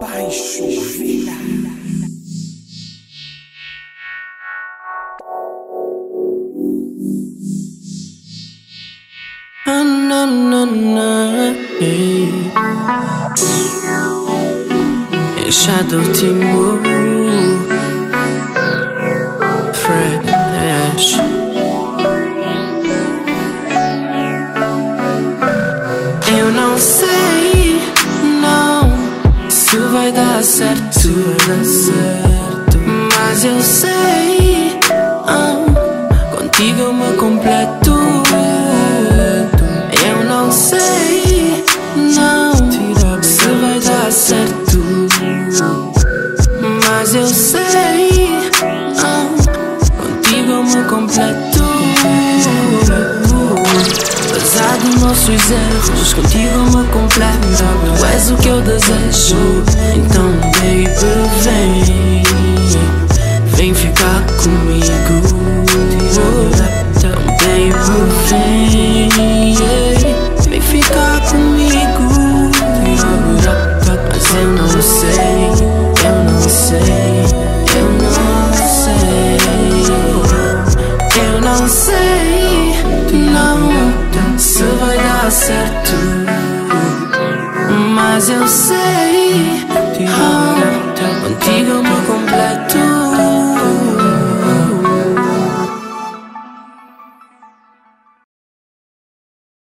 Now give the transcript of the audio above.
Baixo Vila. Ah, na, na, na, Timur Fresh Eu não sei, certo, dar certo Mas eu sei, ah, Contigo eu me completo. Eu não sei, não Se vai dar certo. Mas eu sei, ah, Contigo eu me completo. Apesar dos nossos erros, contigo eu me completo. Tu és o que eu desejo Então, baby, vem. Vem ficar comigo. Então, baby, vem Vem ficar comigo. Mas eu não sei, eu não sei Eu não sei. Eu não sei, não Se vai dar certo. Mas eu sei You Me